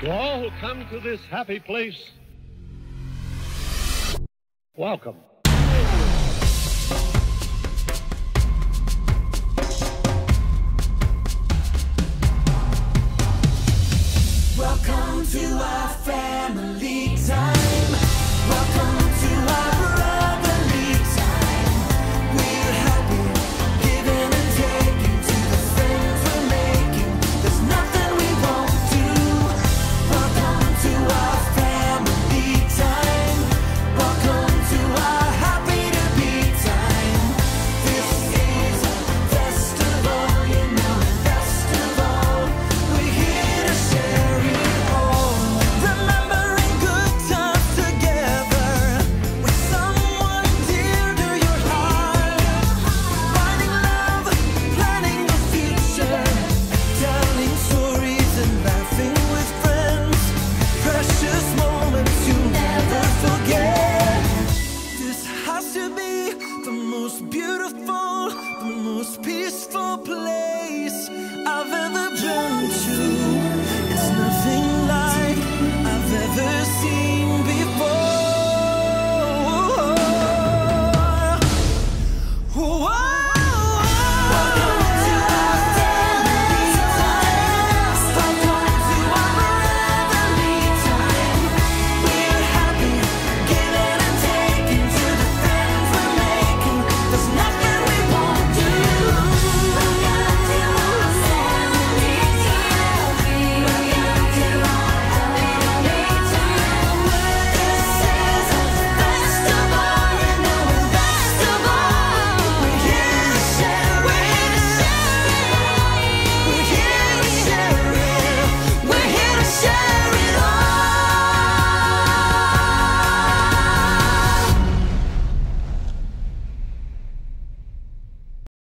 To all who come to this happy place, welcome. the most beautiful, the most peaceful place.